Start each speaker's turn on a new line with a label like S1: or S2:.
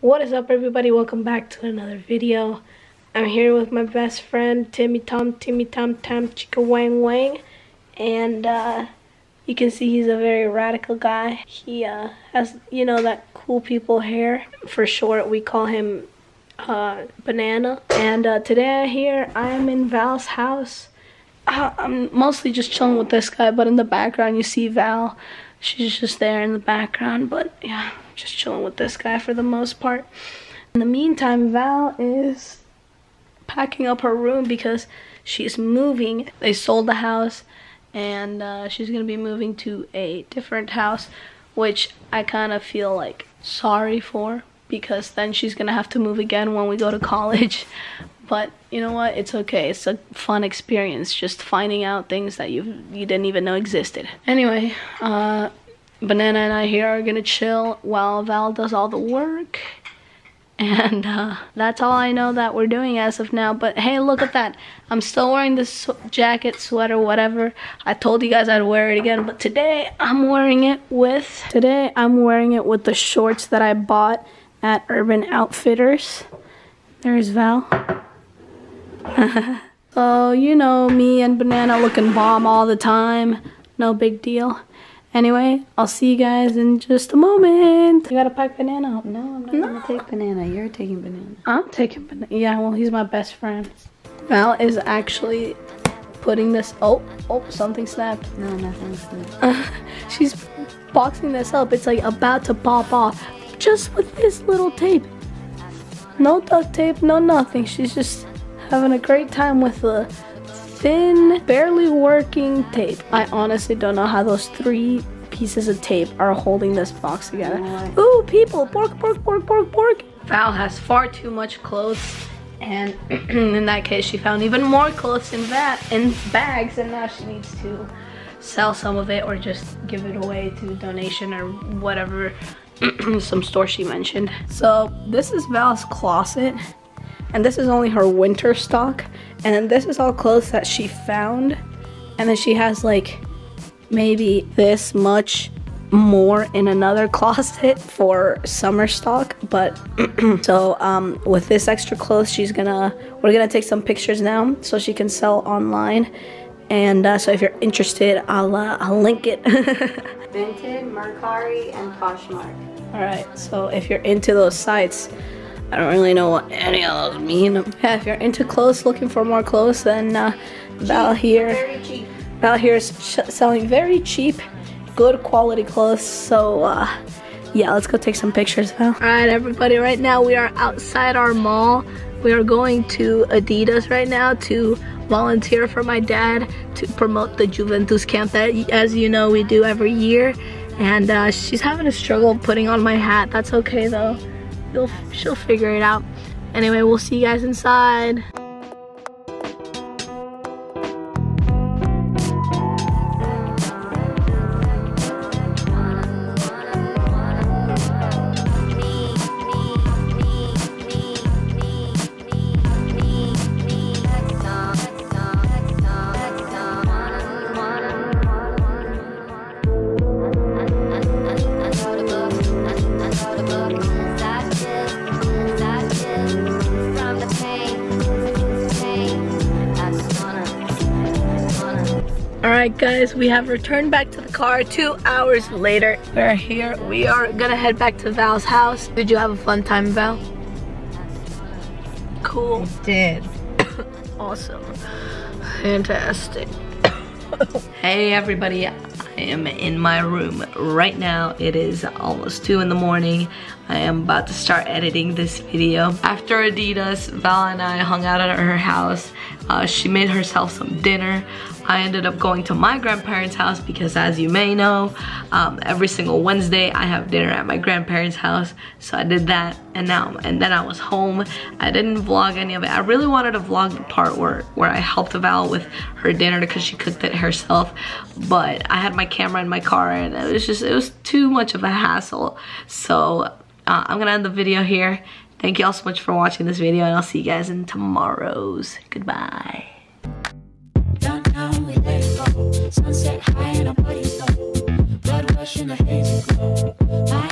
S1: What is up everybody? Welcome back to another video. I'm here with my best friend Timmy Tom Timmy Tom Tom Chicka Wang Wang and uh, you can see he's a very radical guy. He uh, has you know that cool people hair. For short we call him uh, Banana. And uh, today here I am in Val's house. Uh, I'm mostly just chilling with this guy but in the background you see Val. She's just there in the background but yeah just chilling with this guy for the most part. In the meantime, Val is packing up her room because she's moving. They sold the house and uh, she's gonna be moving to a different house, which I kind of feel like sorry for because then she's gonna have to move again when we go to college. But you know what? It's okay. It's a fun experience just finding out things that you you didn't even know existed. Anyway, uh, Banana and I here are gonna chill while Val does all the work. And uh, that's all I know that we're doing as of now. But hey, look at that. I'm still wearing this jacket, sweater, whatever. I told you guys I'd wear it again. But today I'm wearing it with, today I'm wearing it with the shorts that I bought at Urban Outfitters. There's Val. so, you know, me and Banana looking bomb all the time. No big deal. Anyway, I'll see you guys in just a moment. You gotta pack banana.
S2: No, I'm not no. gonna take banana. You're taking banana.
S1: I'm taking banana. Yeah, well, he's my best friend. Val is actually putting this. Oh, oh, something snapped.
S2: No, nothing snapped. Uh,
S1: she's boxing this up. It's like about to pop off. Just with this little tape. No duct tape, no nothing. She's just having a great time with the thin, barely working tape. I honestly don't know how those three pieces of tape are holding this box together. Ooh, people, pork, pork, pork, pork, pork. Val has far too much clothes and in that case she found even more clothes in that in bags and now she needs to sell some of it or just give it away to donation or whatever some store she mentioned. So this is Val's closet and this is only her winter stock. And then this is all clothes that she found. And then she has like maybe this much more in another closet for summer stock. But so um with this extra clothes she's gonna we're gonna take some pictures now so she can sell online. And uh, so if you're interested i'll uh, i'll link it.
S2: Vinted, Mercari, and Poshmark.
S1: All right, so if you're into those sites, I don't really know what any of those mean. Yeah, if you're into clothes, looking for more clothes, then uh, Val here. Val here is selling very cheap, good quality clothes. So uh, yeah, let's go take some pictures, Val. All right, everybody. Right now we are outside our mall. We are going to Adidas right now to volunteer for my dad to promote the Juventus camp that, as you know, we do every year. And uh, she's having a struggle putting on my hat. That's okay though she'll, she'll figure it out. Anyway, we'll see you guys inside. Alright guys, we have returned back to the car two hours later. We're here. We are gonna head back to Val's house. Did you have a fun time, Val? Cool.
S2: I did.
S1: awesome. Fantastic.
S3: hey everybody, I am in my room right now. It is almost 2 in the morning. I am about to start editing this video. After Adidas, Val and I hung out at her house. Uh, she made herself some dinner. I ended up going to my grandparents' house because as you may know, um, every single Wednesday I have dinner at my grandparents' house. So I did that and now, and then I was home. I didn't vlog any of it. I really wanted to vlog the part where, where I helped Val with her dinner because she cooked it herself. But I had my camera in my car and it was just, it was too much of a hassle. So uh, I'm gonna end the video here. Thank you all so much for watching this video and I'll see you guys in tomorrow's. Goodbye. Sunset high bodies low. Blood rush in a hazy glow. My